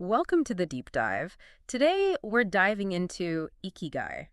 Welcome to the deep dive. Today, we're diving into Ikigai.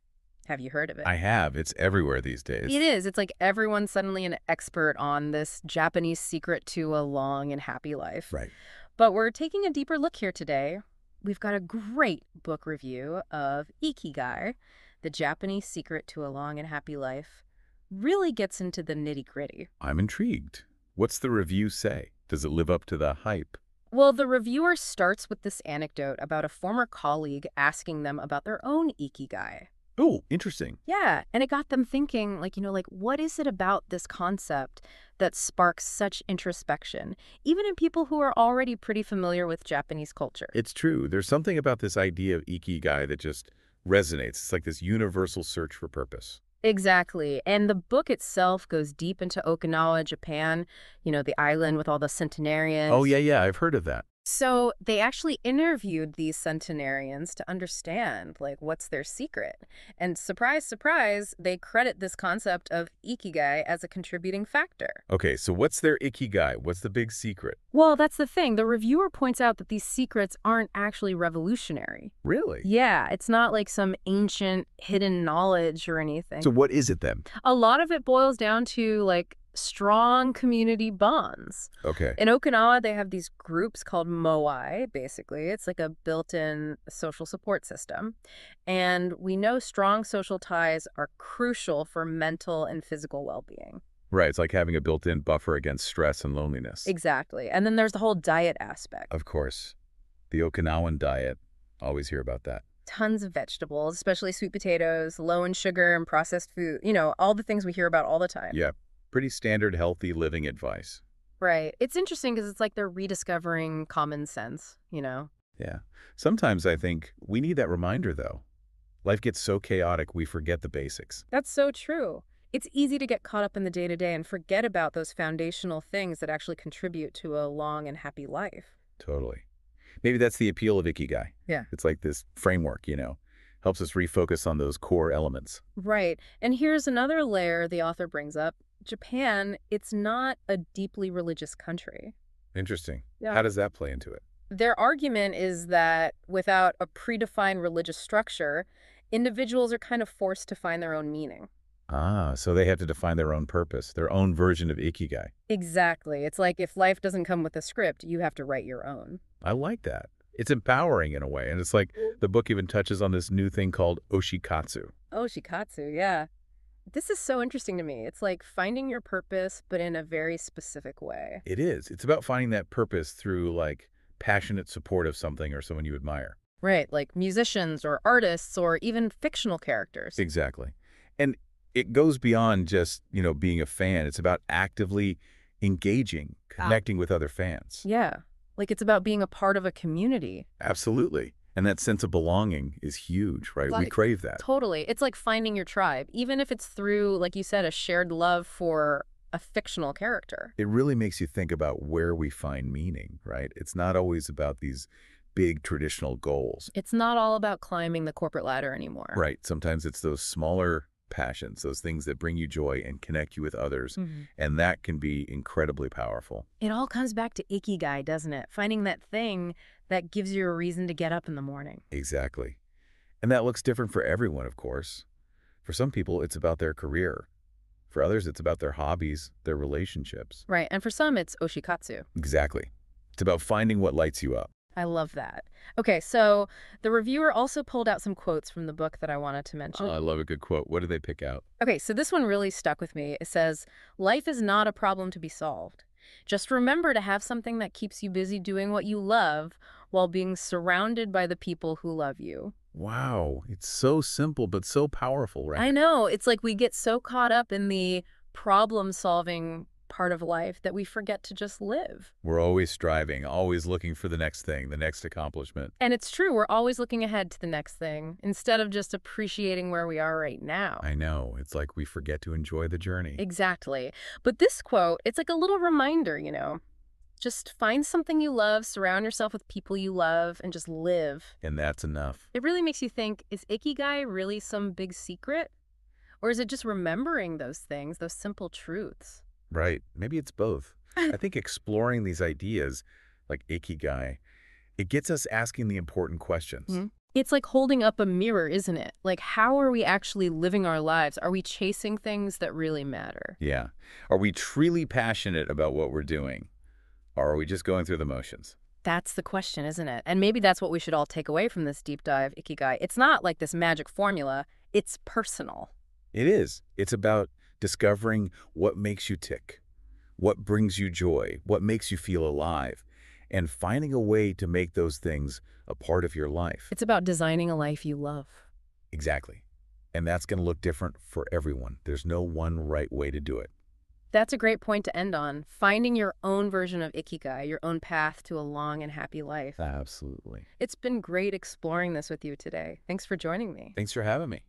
Have you heard of it? I have. It's everywhere these days. It is. It's like everyone's suddenly an expert on this Japanese secret to a long and happy life. Right. But we're taking a deeper look here today. We've got a great book review of Ikigai, the Japanese secret to a long and happy life. Really gets into the nitty gritty. I'm intrigued. What's the review say? Does it live up to the hype? Well, the reviewer starts with this anecdote about a former colleague asking them about their own Ikigai. Oh, interesting. Yeah, and it got them thinking, like, you know, like, what is it about this concept that sparks such introspection, even in people who are already pretty familiar with Japanese culture? It's true. There's something about this idea of ikigai that just resonates. It's like this universal search for purpose. Exactly. And the book itself goes deep into Okinawa, Japan, you know, the island with all the centenarians. Oh, yeah, yeah. I've heard of that. So they actually interviewed these centenarians to understand, like, what's their secret. And surprise, surprise, they credit this concept of ikigai as a contributing factor. Okay, so what's their ikigai? What's the big secret? Well, that's the thing. The reviewer points out that these secrets aren't actually revolutionary. Really? Yeah, it's not like some ancient hidden knowledge or anything. So what is it then? a lot of it boils down to, like, strong community bonds. Okay. In Okinawa, they have these groups called moai, basically. It's like a built-in social support system. And we know strong social ties are crucial for mental and physical well-being. Right. It's like having a built-in buffer against stress and loneliness. Exactly. And then there's the whole diet aspect. Of course. The Okinawan diet. Always hear about that. Tons of vegetables, especially sweet potatoes, low in sugar and processed food. You know, all the things we hear about all the time. Yeah. Pretty standard healthy living advice. Right. It's interesting because it's like they're rediscovering common sense, you know? Yeah. Sometimes I think we need that reminder, though. Life gets so chaotic we forget the basics. That's so true. It's easy to get caught up in the day-to-day and forget about those foundational things that actually contribute to a long and happy life. Totally. Maybe that's the appeal of Ikigai. Yeah. It's like this framework, you know, helps us refocus on those core elements. Right. And here's another layer the author brings up. Japan, it's not a deeply religious country. Interesting. Yeah. How does that play into it? Their argument is that without a predefined religious structure, individuals are kind of forced to find their own meaning. Ah, so they have to define their own purpose, their own version of Ikigai. Exactly. It's like if life doesn't come with a script, you have to write your own. I like that. It's empowering in a way. And it's like the book even touches on this new thing called Oshikatsu. Oh, shikatsu, yeah. This is so interesting to me. It's like finding your purpose, but in a very specific way. It is. It's about finding that purpose through like passionate support of something or someone you admire. Right, like musicians or artists or even fictional characters. Exactly. And it goes beyond just, you know, being a fan. It's about actively engaging, ah. connecting with other fans. Yeah, like it's about being a part of a community. Absolutely. And that sense of belonging is huge, right? we crave that. Totally. It's like finding your tribe, even if it's through, like you said, a shared love for a fictional character. It really makes you think about where we find meaning, right? It's not always about these big traditional goals. It's not all about climbing the corporate ladder anymore. Right. Sometimes it's those smaller passions, those things that bring you joy and connect you with others. Mhm. And that can be incredibly powerful. It all comes back to ikigai, doesn't it? Finding that thing that gives you a reason to get up in the morning. Exactly. And that looks different for everyone, of course. For some people, it's about their career. For others, it's about their hobbies, their relationships. Right. And for some, it's oshikatsu. Exactly. It's about finding what lights you up. I love that. Okay, so the reviewer also pulled out some quotes from the book that I wanted to mention. Oh, I love a good quote. What did they pick out? Okay, so this one really stuck with me. It says, Life is not a problem to be solved. Just remember to have something that keeps you busy doing what you love while being surrounded by the people who love you. Wow. It's so simple, but so powerful, right? I know. It's like we get so caught up in the problem solving part of life that we forget to just live. We're always striving, always looking for the next thing, the next accomplishment. And it's true, we're always looking ahead to the next thing instead of just appreciating where we are right now. I know. It's like we forget to enjoy the journey. Exactly. But this quote, it's like a little reminder, you know. Just find something you love, surround yourself with people you love, and just live. And that's enough. It really makes you think, is Ikigai really some big secret? Or is it just remembering those things, those simple truths? Right. Maybe it's both. I think exploring these ideas like ikigai It gets us asking the important questions. Mhm. It's like holding up a mirror, isn't it? Like, how are we actually living our lives? Are we chasing things that really matter? Yeah. Are we truly passionate about what we're doing? Or are we just going through the motions? That's the question, isn't it? And maybe that's what we should all take away from this deep dive Ikigai. It's not like this magic formula, it's personal. It is. It's about discovering what makes you tick, what brings you joy, what makes you feel alive, and finding a way to make those things a part of your life. It's about designing a life you love. Exactly. And that's going to look different for everyone. There's no one right way to do it. That's a great point to end on. Finding your own version of Ikigai, your own path to a long and happy life. Absolutely. It's been great exploring this with you today. Thanks for joining me. Thanks for having me.